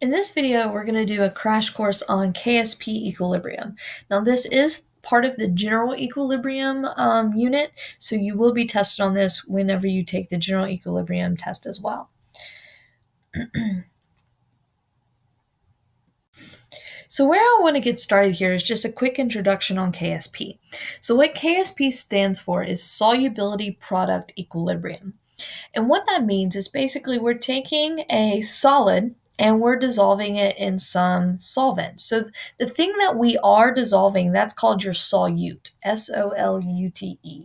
In this video, we're going to do a crash course on KSP equilibrium. Now, this is part of the general equilibrium um, unit, so you will be tested on this whenever you take the general equilibrium test as well. So where I want to get started here is just a quick introduction on KSP. So what KSP stands for is solubility product equilibrium. And what that means is basically we're taking a solid and we're dissolving it in some solvent. So the thing that we are dissolving, that's called your solute, S O L U T E.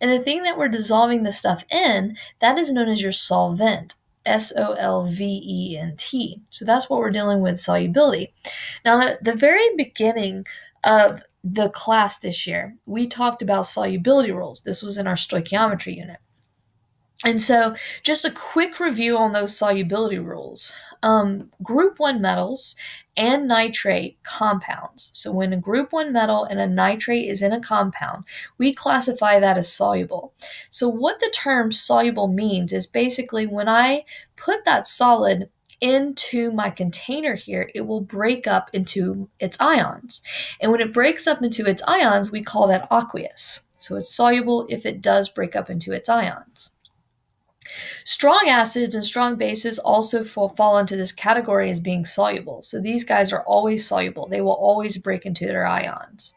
And the thing that we're dissolving the stuff in, that is known as your solvent, S O L V E N T. So that's what we're dealing with solubility. Now, at the very beginning of the class this year, we talked about solubility rules. This was in our stoichiometry unit. And so, just a quick review on those solubility rules. Um, group 1 metals and nitrate compounds. So, when a group 1 metal and a nitrate is in a compound, we classify that as soluble. So, what the term soluble means is basically when I put that solid into my container here, it will break up into its ions. And when it breaks up into its ions, we call that aqueous. So, it's soluble if it does break up into its ions. Strong acids and strong bases also fall into this category as being soluble. So these guys are always soluble. They will always break into their ions.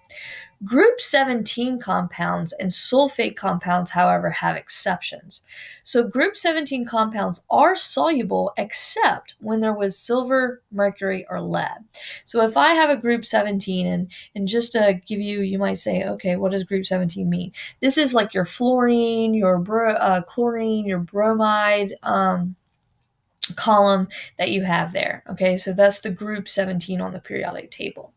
Group 17 compounds and sulfate compounds, however, have exceptions. So, group 17 compounds are soluble except when there was silver, mercury, or lead. So, if I have a group 17, and, and just to give you, you might say, okay, what does group 17 mean? This is like your fluorine, your bro- uh, chlorine, your bromide. Um, column that you have there. Okay, so that's the group 17 on the periodic table.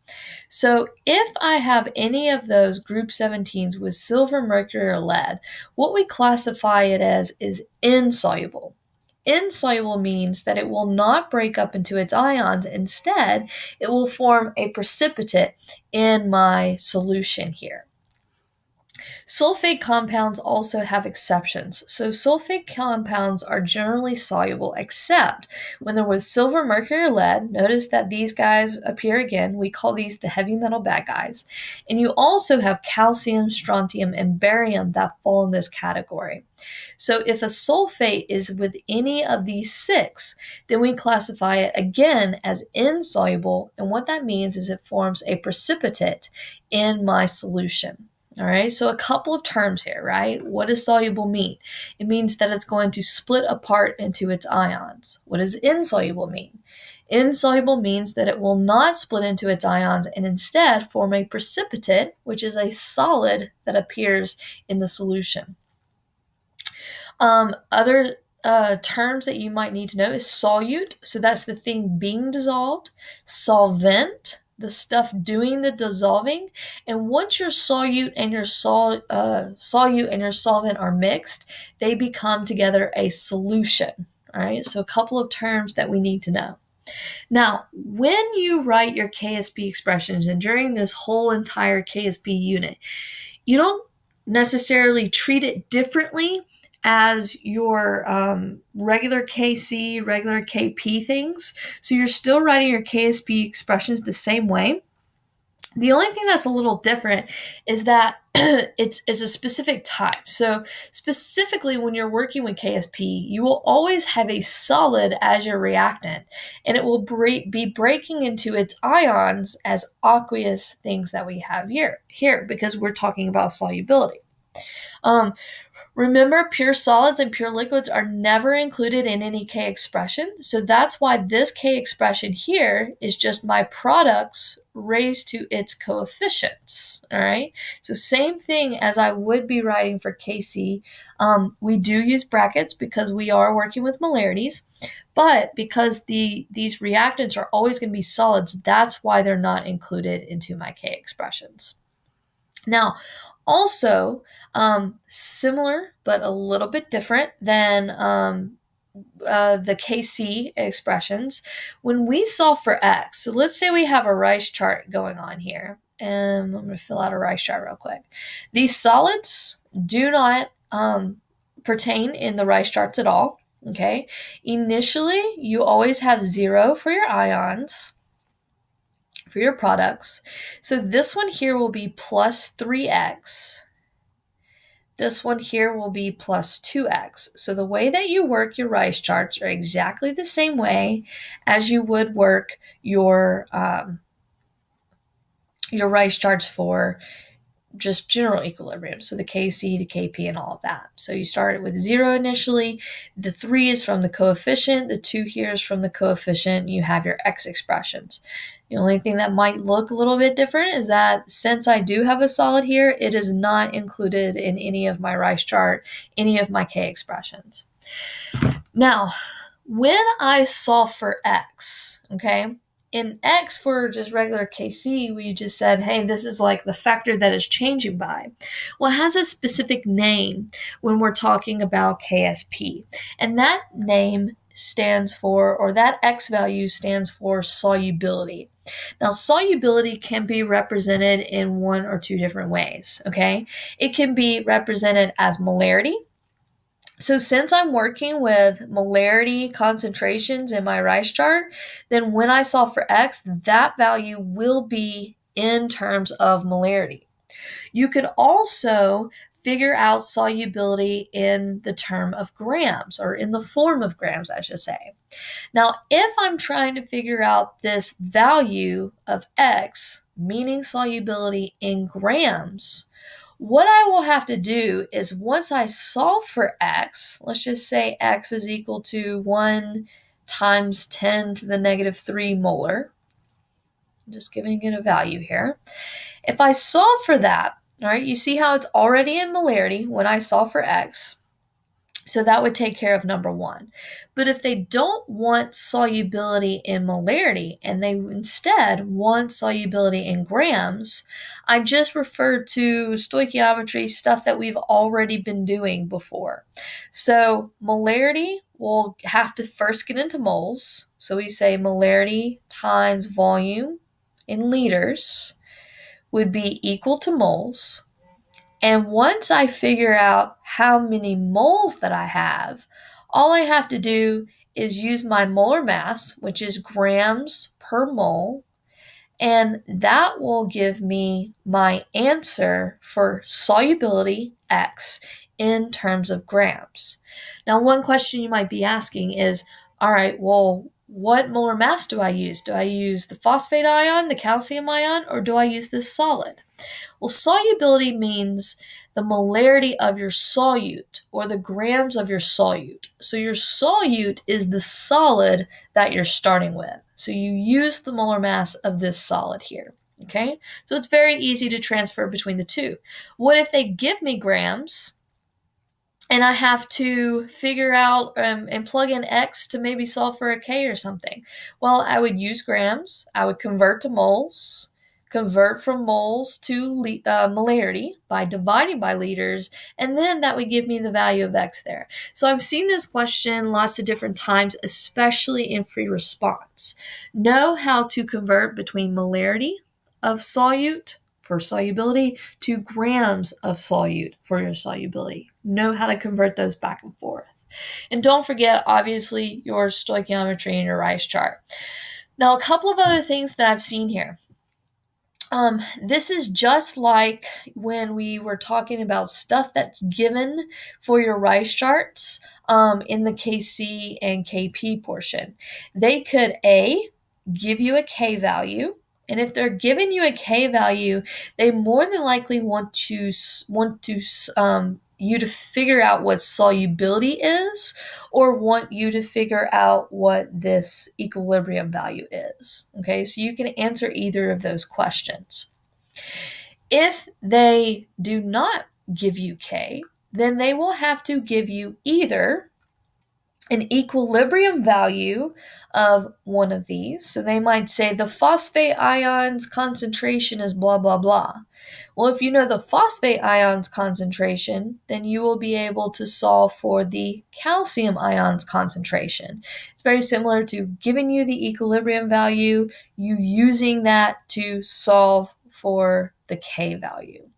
So if I have any of those group 17s with silver, mercury, or lead, what we classify it as is insoluble. Insoluble means that it will not break up into its ions. Instead, it will form a precipitate in my solution here. Sulfate compounds also have exceptions. So sulfate compounds are generally soluble except when there was silver, mercury, or lead. Notice that these guys appear again. We call these the heavy metal bad guys. And you also have calcium, strontium, and barium that fall in this category. So if a sulfate is with any of these six, then we classify it again as insoluble. And what that means is it forms a precipitate in my solution. All right, so a couple of terms here, right? What does soluble mean? It means that it's going to split apart into its ions. What does insoluble mean? Insoluble means that it will not split into its ions and instead form a precipitate, which is a solid that appears in the solution. Um, other uh, terms that you might need to know is solute, so that's the thing being dissolved, solvent, the stuff doing the dissolving. And once your solute and your sol, uh, solute and your solvent are mixed, they become together a solution. All right, so a couple of terms that we need to know. Now, when you write your KSP expressions and during this whole entire KSP unit, you don't necessarily treat it differently as your um, regular KC, regular KP things. So you're still writing your KSP expressions the same way. The only thing that's a little different is that it's, it's a specific type. So, specifically, when you're working with KSP, you will always have a solid as your reactant, and it will be breaking into its ions as aqueous things that we have here, here because we're talking about solubility. Um, Remember, pure solids and pure liquids are never included in any K expression. So that's why this K expression here is just my products raised to its coefficients. All right. So same thing as I would be writing for KC. Um, we do use brackets because we are working with molarities, but because the these reactants are always going to be solids, that's why they're not included into my K expressions. Now, also, um, similar but a little bit different than um, uh, the KC expressions. When we solve for x, so let's say we have a rice chart going on here. And I'm going to fill out a rice chart real quick. These solids do not um, pertain in the rice charts at all. Okay, initially you always have zero for your ions for your products. So this one here will be plus 3x. This one here will be plus 2x. So the way that you work your rice charts are exactly the same way as you would work your um, your rice charts for just general equilibrium. So the Kc, the Kp, and all of that. So you start with zero initially. The three is from the coefficient. The two here is from the coefficient. You have your x expressions. The only thing that might look a little bit different is that since I do have a solid here, it is not included in any of my rice chart, any of my K expressions. Now, when I solve for x, okay, in x for just regular kc we just said hey this is like the factor that is changing by. Well it has a specific name when we're talking about ksp and that name stands for or that x value stands for solubility. Now solubility can be represented in one or two different ways okay? It can be represented as molarity so since I'm working with molarity concentrations in my rice chart, then when I solve for x, that value will be in terms of molarity. You could also figure out solubility in the term of grams or in the form of grams, I should say. Now, if I'm trying to figure out this value of x, meaning solubility in grams, what I will have to do is once I solve for x, let's just say x is equal to 1 times 10 to the negative 3 molar. I'm just giving it a value here. If I solve for that, all right, you see how it's already in molarity when I solve for x. So that would take care of number one. But if they don't want solubility in molarity and they instead want solubility in grams, I just referred to stoichiometry stuff that we've already been doing before. So molarity will have to first get into moles. So we say molarity times volume in liters would be equal to moles. And once I figure out how many moles that I have, all I have to do is use my molar mass, which is grams per mole, and that will give me my answer for solubility X in terms of grams. Now, one question you might be asking is all right, well, what molar mass do I use? Do I use the phosphate ion, the calcium ion, or do I use this solid? Well, solubility means the molarity of your solute or the grams of your solute. So your solute is the solid that you're starting with. So you use the molar mass of this solid here. Okay, so it's very easy to transfer between the two. What if they give me grams and I have to figure out um, and plug in X to maybe solve for a K or something? Well, I would use grams, I would convert to moles, convert from moles to uh, molarity by dividing by liters, and then that would give me the value of x there. So I've seen this question lots of different times, especially in free response. Know how to convert between molarity of solute for solubility to grams of solute for your solubility. Know how to convert those back and forth. And don't forget, obviously, your stoichiometry and your rice chart. Now, a couple of other things that I've seen here. Um, this is just like when we were talking about stuff that's given for your rice charts um, in the KC and KP portion. They could A, give you a K value. And if they're giving you a K value, they more than likely want to want to um, you to figure out what solubility is or want you to figure out what this equilibrium value is. Okay, so you can answer either of those questions. If they do not give you K, then they will have to give you either an equilibrium value of one of these. So they might say the phosphate ion's concentration is blah, blah, blah. Well, if you know the phosphate ion's concentration, then you will be able to solve for the calcium ion's concentration. It's very similar to giving you the equilibrium value, you using that to solve for the K value.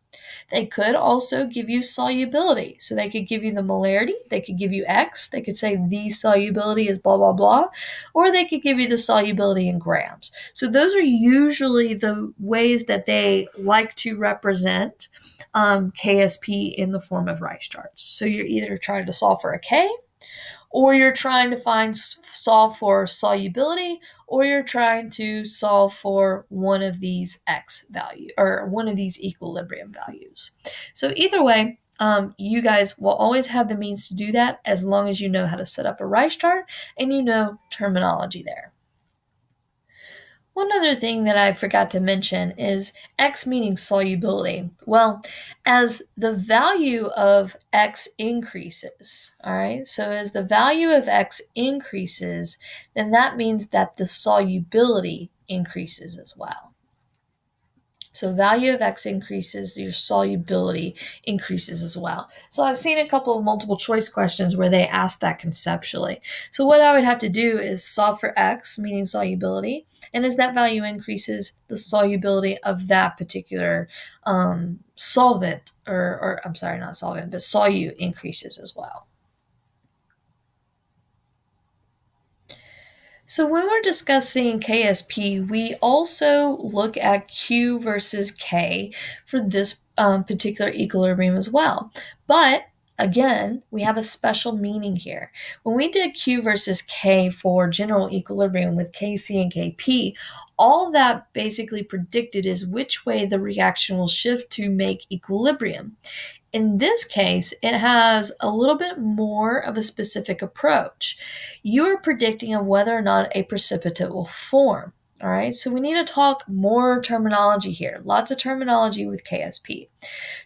They could also give you solubility. So they could give you the molarity, they could give you X, they could say the solubility is blah, blah, blah, or they could give you the solubility in grams. So those are usually the ways that they like to represent um, KSP in the form of Rice charts. So you're either trying to solve for a K or you're trying to find solve for solubility or you're trying to solve for one of these x value or one of these equilibrium values. So either way um, you guys will always have the means to do that as long as you know how to set up a rice chart and you know terminology there one other thing that I forgot to mention is X meaning solubility. Well, as the value of X increases, all right, so as the value of X increases, then that means that the solubility increases as well. So value of x increases, your solubility increases as well. So I've seen a couple of multiple choice questions where they ask that conceptually. So what I would have to do is solve for x, meaning solubility, and as that value increases, the solubility of that particular um, solvent, or, or I'm sorry, not solvent, but solute increases as well. So when we're discussing KSP, we also look at Q versus K for this um, particular equilibrium as well. But again, we have a special meaning here. When we did Q versus K for general equilibrium with KC and KP, all that basically predicted is which way the reaction will shift to make equilibrium. In this case, it has a little bit more of a specific approach. You are predicting of whether or not a precipitate will form. All right, so we need to talk more terminology here. Lots of terminology with KSP.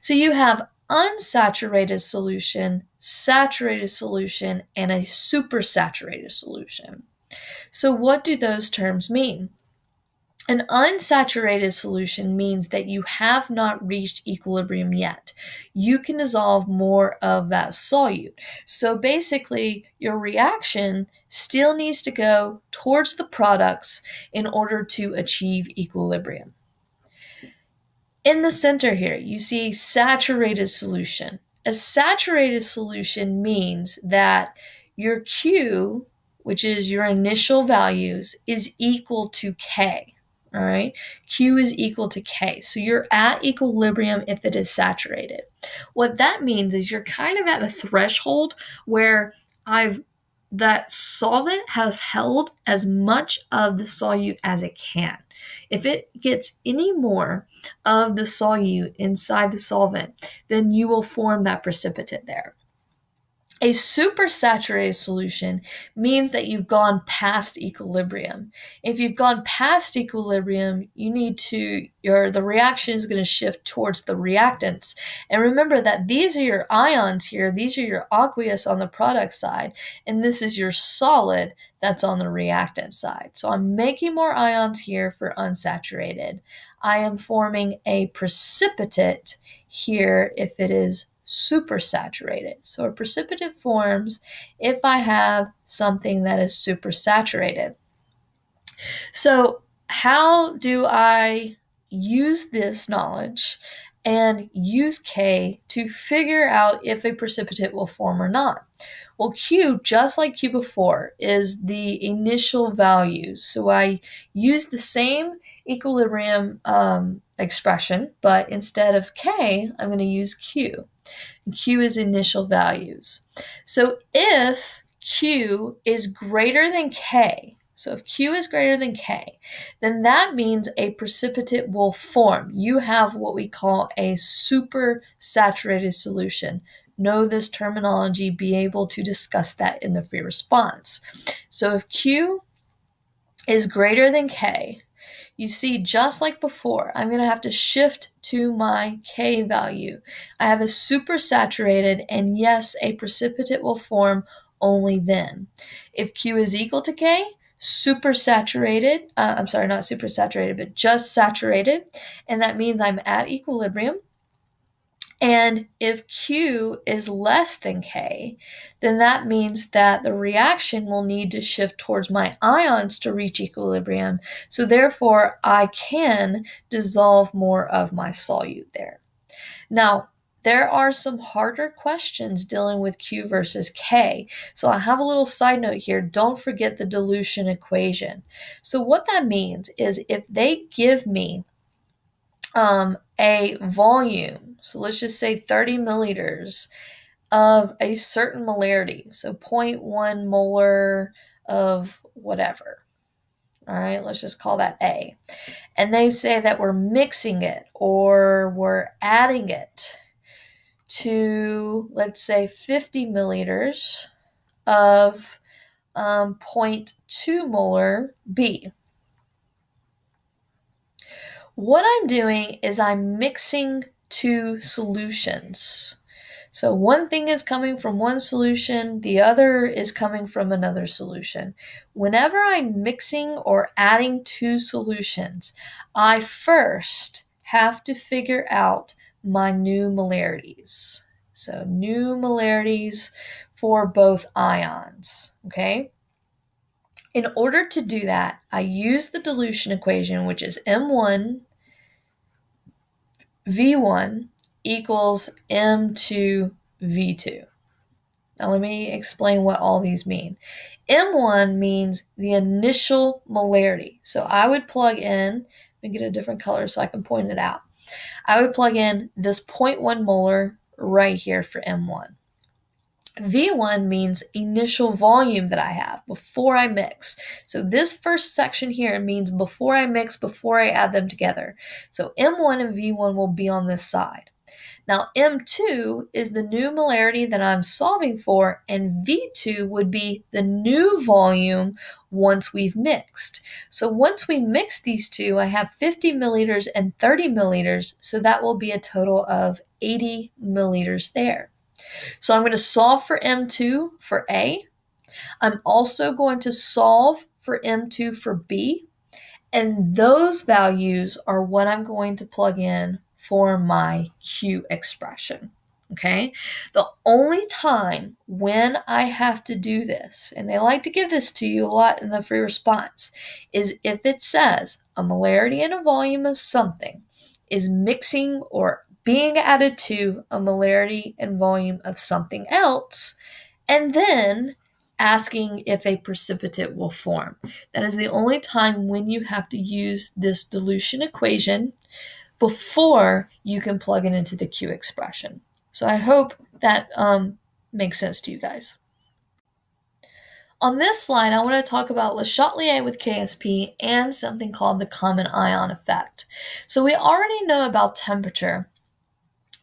So you have unsaturated solution, saturated solution, and a supersaturated solution. So, what do those terms mean? An unsaturated solution means that you have not reached equilibrium yet. You can dissolve more of that solute. So basically, your reaction still needs to go towards the products in order to achieve equilibrium. In the center here, you see a saturated solution. A saturated solution means that your Q, which is your initial values, is equal to K all right? Q is equal to K. So you're at equilibrium if it is saturated. What that means is you're kind of at a threshold where I've that solvent has held as much of the solute as it can. If it gets any more of the solute inside the solvent, then you will form that precipitate there. A supersaturated solution means that you've gone past equilibrium. If you've gone past equilibrium, you need to your the reaction is going to shift towards the reactants. And remember that these are your ions here, these are your aqueous on the product side, and this is your solid that's on the reactant side. So I'm making more ions here for unsaturated. I am forming a precipitate here if it is supersaturated. So a precipitate forms if I have something that is supersaturated. So how do I use this knowledge and use K to figure out if a precipitate will form or not? Well, Q, just like Q before, is the initial values. So I use the same equilibrium um, expression, but instead of K, I'm going to use Q. Q is initial values. So if Q is greater than K, so if Q is greater than K, then that means a precipitate will form. You have what we call a supersaturated solution. Know this terminology, be able to discuss that in the free response. So if Q is greater than K, you see, just like before, I'm going to have to shift to my K value. I have a supersaturated, and yes, a precipitate will form only then. If Q is equal to K, supersaturated, uh, I'm sorry, not supersaturated, but just saturated, and that means I'm at equilibrium. And if Q is less than K, then that means that the reaction will need to shift towards my ions to reach equilibrium. So therefore, I can dissolve more of my solute there. Now, there are some harder questions dealing with Q versus K. So I have a little side note here. Don't forget the dilution equation. So what that means is if they give me um, a volume, so let's just say 30 milliliters of a certain molarity, so 0.1 molar of whatever. All right, let's just call that A. And they say that we're mixing it or we're adding it to, let's say, 50 milliliters of um, 0.2 molar B. What I'm doing is I'm mixing two solutions. So one thing is coming from one solution, the other is coming from another solution. Whenever I'm mixing or adding two solutions, I first have to figure out my new molarities. So new molarities for both ions, okay? In order to do that, I use the dilution equation, which is M1 V1 equals M2 V2. Now, let me explain what all these mean. M1 means the initial molarity. So I would plug in, let me get a different color so I can point it out. I would plug in this 0.1 molar right here for M1. V1 means initial volume that I have before I mix. So this first section here means before I mix, before I add them together. So M1 and V1 will be on this side. Now, M2 is the new molarity that I'm solving for, and V2 would be the new volume once we've mixed. So once we mix these two, I have 50 milliliters and 30 milliliters, so that will be a total of 80 milliliters there. So I'm going to solve for M2 for A. I'm also going to solve for M2 for B. And those values are what I'm going to plug in for my Q expression. Okay. The only time when I have to do this, and they like to give this to you a lot in the free response, is if it says a molarity and a volume of something is mixing or being added to a molarity and volume of something else, and then asking if a precipitate will form. That is the only time when you have to use this dilution equation before you can plug it into the Q expression. So I hope that um, makes sense to you guys. On this slide, I want to talk about Le Chatelier with KSP and something called the common ion effect. So we already know about temperature.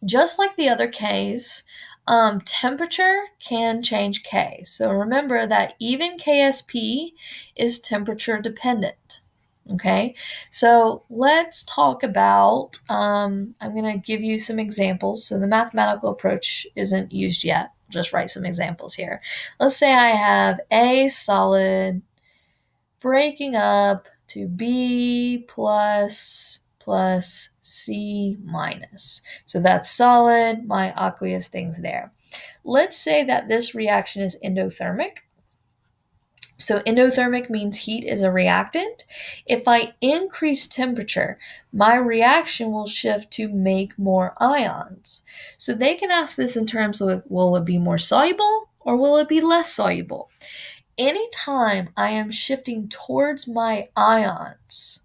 Just like the other Ks, um, temperature can change K. So remember that even KSP is temperature dependent. Okay, so let's talk about. Um, I'm going to give you some examples. So the mathematical approach isn't used yet. Just write some examples here. Let's say I have A solid breaking up to B plus plus C minus. So that's solid, my aqueous thing's there. Let's say that this reaction is endothermic. So endothermic means heat is a reactant. If I increase temperature, my reaction will shift to make more ions. So they can ask this in terms of will it be more soluble or will it be less soluble? Anytime I am shifting towards my ions,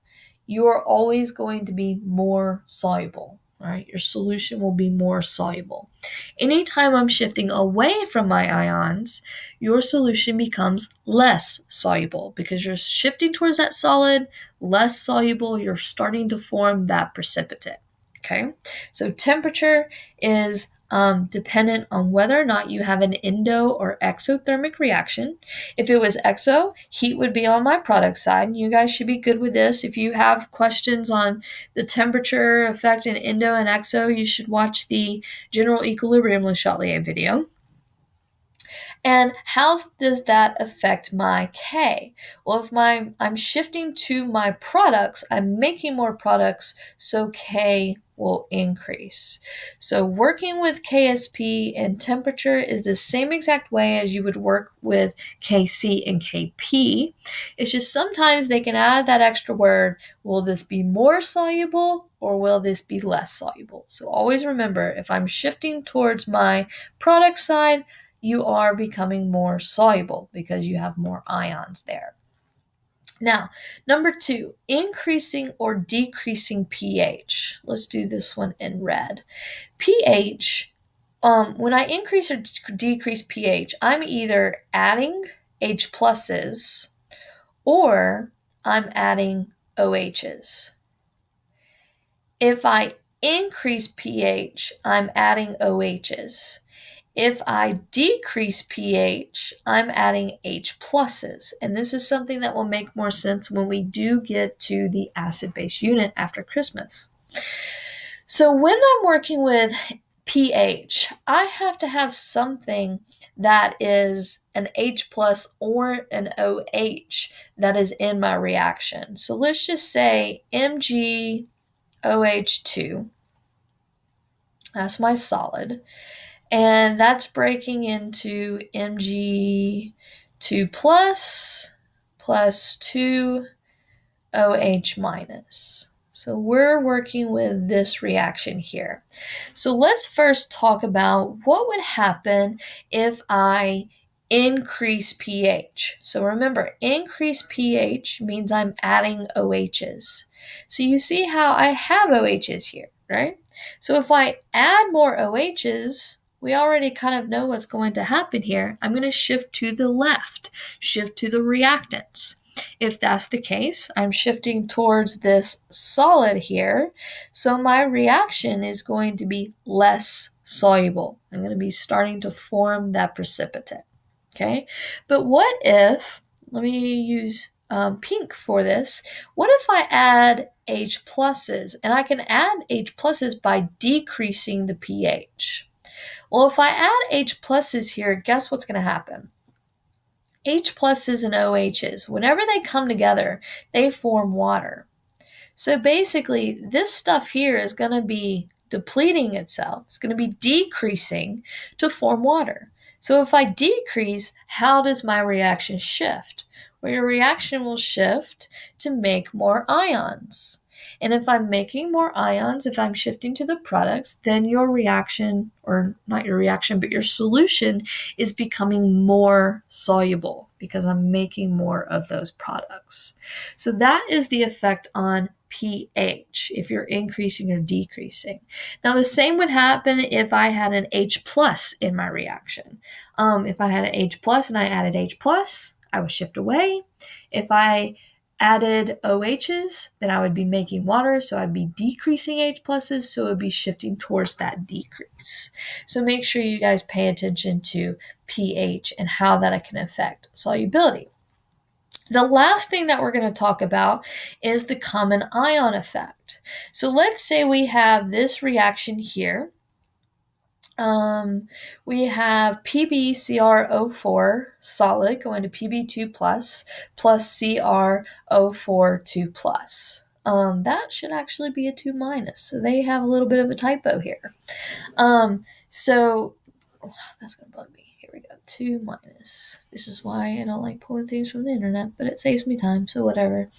you are always going to be more soluble. Right, your solution will be more soluble. Anytime I'm shifting away from my ions, your solution becomes less soluble because you're shifting towards that solid, less soluble, you're starting to form that precipitate. Okay, so temperature is um, dependent on whether or not you have an endo or exothermic reaction. If it was exo, heat would be on my product side. and You guys should be good with this. If you have questions on the temperature effect in endo and exo, you should watch the general equilibrium Le Chatelier video. And how does that affect my K? Well, if my I'm shifting to my products, I'm making more products, so K will increase. So, working with KSP and temperature is the same exact way as you would work with KC and KP. It's just sometimes they can add that extra word will this be more soluble or will this be less soluble? So, always remember if I'm shifting towards my product side, you are becoming more soluble because you have more ions there. Now, number two, increasing or decreasing pH. Let's do this one in red. pH, um, when I increase or decrease pH, I'm either adding H pluses or I'm adding OHs. If I increase pH, I'm adding OHs. If I decrease pH, I'm adding H pluses. And this is something that will make more sense when we do get to the acid base unit after Christmas. So when I'm working with pH, I have to have something that is an H plus or an OH that is in my reaction. So let's just say MgOH2. That's my solid and that's breaking into Mg2 plus plus 2 OH minus. So we're working with this reaction here. So let's first talk about what would happen if I increase pH. So remember, increase pH means I'm adding OHs. So you see how I have OHs here, right? So if I add more OHs, we already kind of know what's going to happen here. I'm going to shift to the left, shift to the reactants. If that's the case, I'm shifting towards this solid here. So my reaction is going to be less soluble. I'm going to be starting to form that precipitate. Okay. But what if, let me use um, pink for this. What if I add H pluses? And I can add H pluses by decreasing the pH. Well, if I add H pluses here, guess what's going to happen? H pluses and OHs, whenever they come together, they form water. So basically, this stuff here is going to be depleting itself. It's going to be decreasing to form water. So if I decrease, how does my reaction shift? Well, your reaction will shift to make more ions. And if I'm making more ions, if I'm shifting to the products, then your reaction, or not your reaction, but your solution is becoming more soluble because I'm making more of those products. So that is the effect on pH if you're increasing or decreasing. Now the same would happen if I had an H plus in my reaction. Um, if I had an H plus and I added H plus, I would shift away. If I added OHs, then I would be making water, so I'd be decreasing H pluses, so it would be shifting towards that decrease. So make sure you guys pay attention to pH and how that can affect solubility. The last thing that we're going to talk about is the common ion effect. So let's say we have this reaction here um, we have PbCrO4 solid going to Pb2 plus plus CrO4 2 plus. Um, that should actually be a 2 minus. So they have a little bit of a typo here. Um, so oh, that's going to bug me. Here we go. 2 minus. This is why I don't like pulling things from the internet, but it saves me time, so whatever.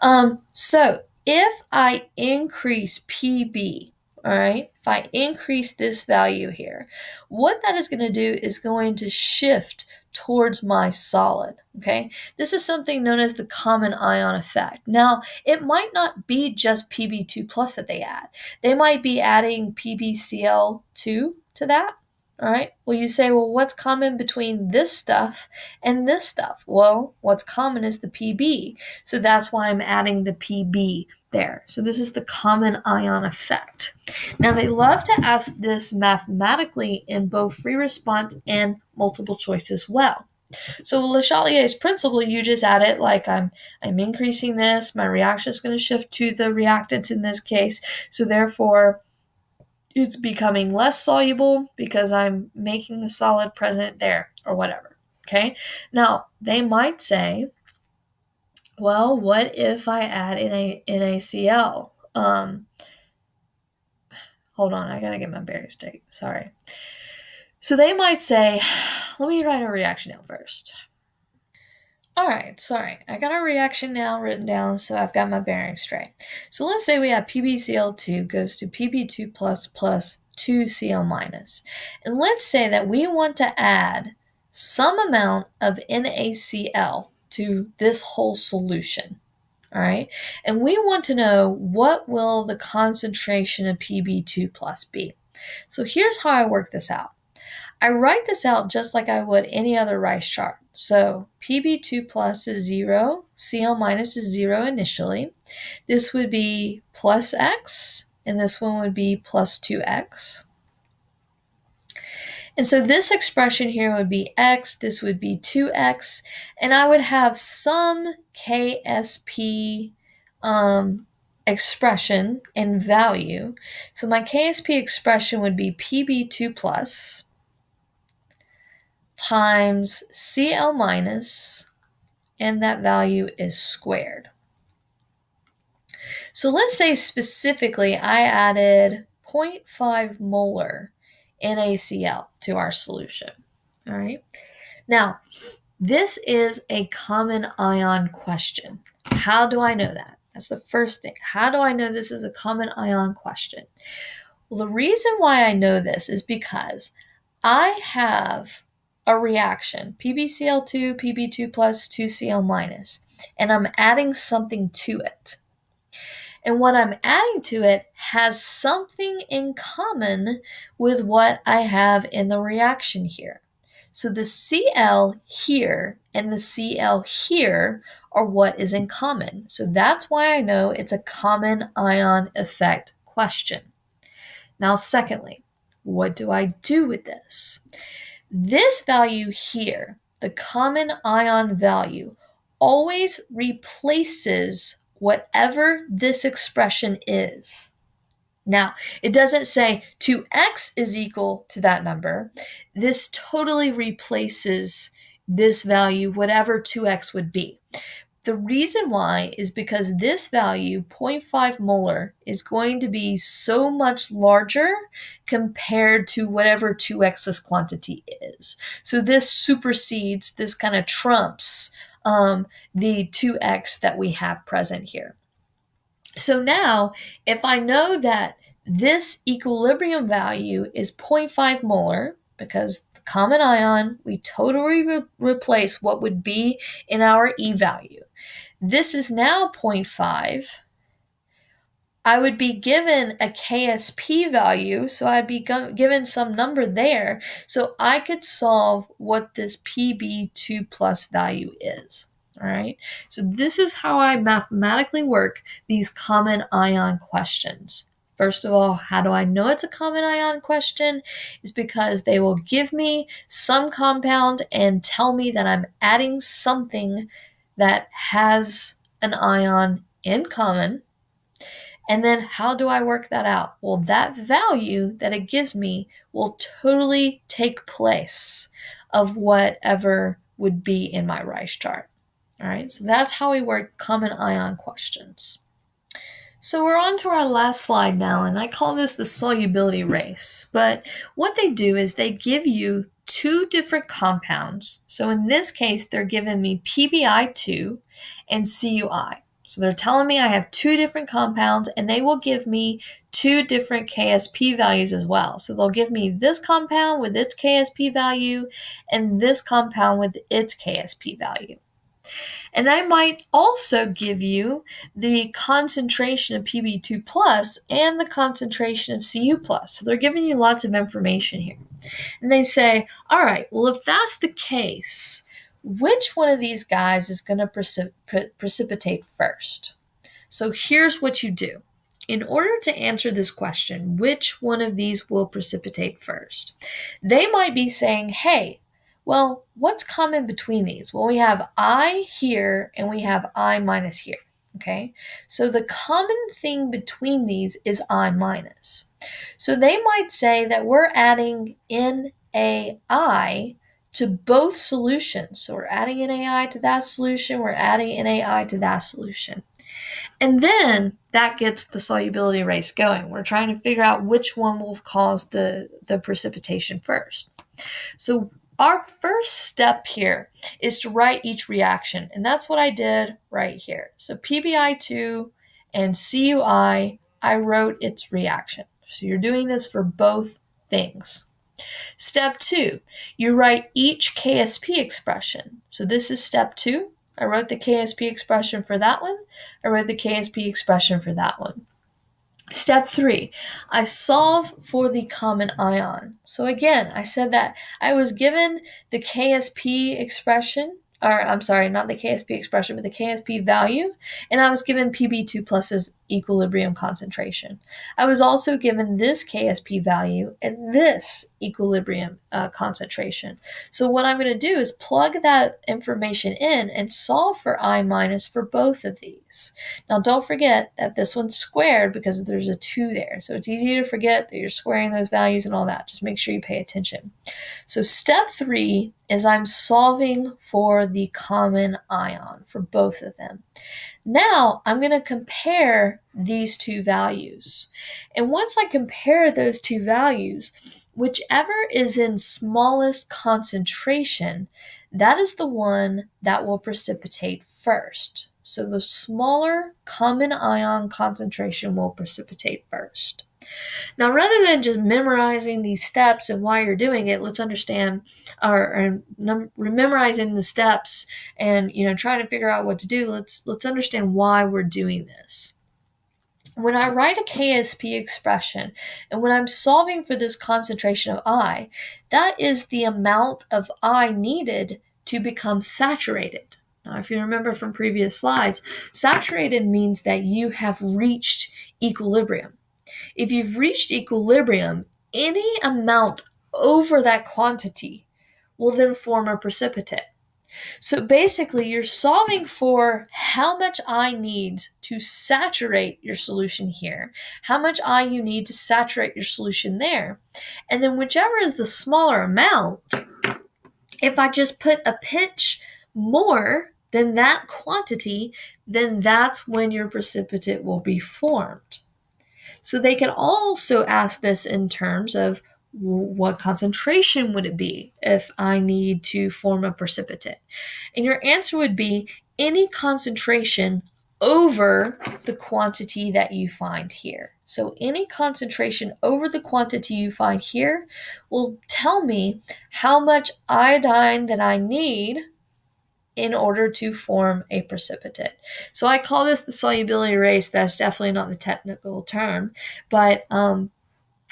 Um, so if I increase PB, all right, if I increase this value here, what that is going to do is going to shift towards my solid. Okay, this is something known as the common ion effect. Now, it might not be just Pb2 plus that they add, they might be adding PbCl2 to that. All right. Well, you say, well, what's common between this stuff and this stuff? Well, what's common is the PB. So that's why I'm adding the PB there. So this is the common ion effect. Now, they love to ask this mathematically in both free response and multiple choice as well. So Le Chatelier's principle, you just add it like I'm I'm increasing this, my reaction is going to shift to the reactants in this case. So therefore, it's becoming less soluble because I'm making the solid present there or whatever. Okay. Now, they might say, well, what if I add NA, NaCl? Um, hold on, I gotta get my bearings straight. Sorry. So they might say, let me write a reaction out first. All right, sorry. I got our reaction now written down, so I've got my bearings straight. So let's say we have PbCl2 goes to Pb2 plus plus 2Cl minus. And let's say that we want to add some amount of NaCl to this whole solution. All right, and we want to know what will the concentration of Pb2 plus be. So here's how I work this out. I write this out just like I would any other rice chart. So Pb2 plus is 0, Cl minus is 0 initially. This would be plus x, and this one would be plus 2x. And so this expression here would be x, this would be 2x, and I would have some KSP um, expression and value. So my KSP expression would be PB2 plus times Cl minus, and that value is squared. So let's say specifically I added 0.5 molar NaCl to our solution. All right. Now, this is a common ion question. How do I know that? That's the first thing. How do I know this is a common ion question? Well, the reason why I know this is because I have a reaction, PbCl2, Pb2 plus, 2Cl minus, and I'm adding something to it. And what I'm adding to it has something in common with what I have in the reaction here. So the Cl here and the Cl here are what is in common. So that's why I know it's a common ion effect question. Now, secondly, what do I do with this? This value here, the common ion value, always replaces whatever this expression is. Now, it doesn't say 2x is equal to that number. This totally replaces this value, whatever 2x would be. The reason why is because this value, 0.5 molar, is going to be so much larger compared to whatever 2x this quantity is. So this supersedes, this kind of trumps um, the 2x that we have present here. So now, if I know that this equilibrium value is 0.5 molar, because the common ion, we totally re replace what would be in our E value. This is now 0.5. I would be given a KSP value, so I'd be given some number there, so I could solve what this PB2 plus value is. All right, so this is how I mathematically work these common ion questions. First of all, how do I know it's a common ion question? Is because they will give me some compound and tell me that I'm adding something that has an ion in common. And then how do I work that out? Well, that value that it gives me will totally take place of whatever would be in my rice chart. All right, so that's how we work common ion questions. So we're on to our last slide now, and I call this the solubility race. But what they do is they give you two different compounds. So in this case, they're giving me PBI2 and CUI. So they're telling me I have two different compounds and they will give me two different KSP values as well. So they'll give me this compound with its KSP value and this compound with its KSP value. And I might also give you the concentration of PB2 plus and the concentration of Cu plus. So they're giving you lots of information here. And they say, all right, well, if that's the case, which one of these guys is going to precip- pre- precipitate first? So here's what you do. In order to answer this question, which one of these will precipitate first? They might be saying, hey, well, what's common between these? Well, we have I here and we have I minus here. Okay, so the common thing between these is I minus. So they might say that we're adding NaI to both solutions. So we're adding NaI to that solution, we're adding NaI to that solution. And then that gets the solubility race going. We're trying to figure out which one will cause the, the precipitation first. So our first step here is to write each reaction, and that's what I did right here. So PBI2 and CUI, I wrote its reaction. So you're doing this for both things. Step two, you write each KSP expression. So this is step two. I wrote the KSP expression for that one. I wrote the KSP expression for that one. Step three, I solve for the common ion. So again, I said that I was given the KSP expression or I'm sorry, not the KSP expression, but the KSP value, and I was given PB2 plus's equilibrium concentration. I was also given this KSP value and this equilibrium uh, concentration. So what I'm going to do is plug that information in and solve for I minus for both of these. Now don't forget that this one's squared because there's a 2 there. So it's easy to forget that you're squaring those values and all that. Just make sure you pay attention. So step 3 is I'm solving for the common ion for both of them. Now I'm going to compare these two values. And once I compare those two values, whichever is in smallest concentration, that is the one that will precipitate first. So the smaller common ion concentration will precipitate first. Now, rather than just memorizing these steps and why you're doing it, let's understand, or, or memorizing the steps and you know trying to figure out what to do. Let's let's understand why we're doing this. When I write a KSP expression and when I'm solving for this concentration of I, that is the amount of I needed to become saturated. Now, if you remember from previous slides, saturated means that you have reached equilibrium. If you've reached equilibrium, any amount over that quantity will then form a precipitate. So basically, you're solving for how much I need to saturate your solution here, how much I you need to saturate your solution there. And then, whichever is the smaller amount, if I just put a pinch more than that quantity, then that's when your precipitate will be formed. So they can also ask this in terms of what concentration would it be if I need to form a precipitate? And your answer would be any concentration over the quantity that you find here. So any concentration over the quantity you find here will tell me how much iodine that I need in order to form a precipitate. So I call this the solubility race. That's definitely not the technical term, but um,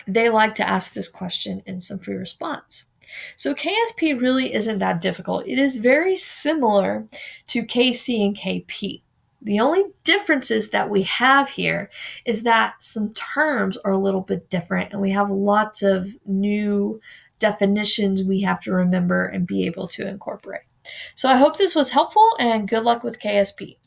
they like to ask this question in some free response. So KSP really isn't that difficult. It is very similar to KC and KP. The only differences that we have here is that some terms are a little bit different and we have lots of new definitions we have to remember and be able to incorporate. So I hope this was helpful and good luck with KSP.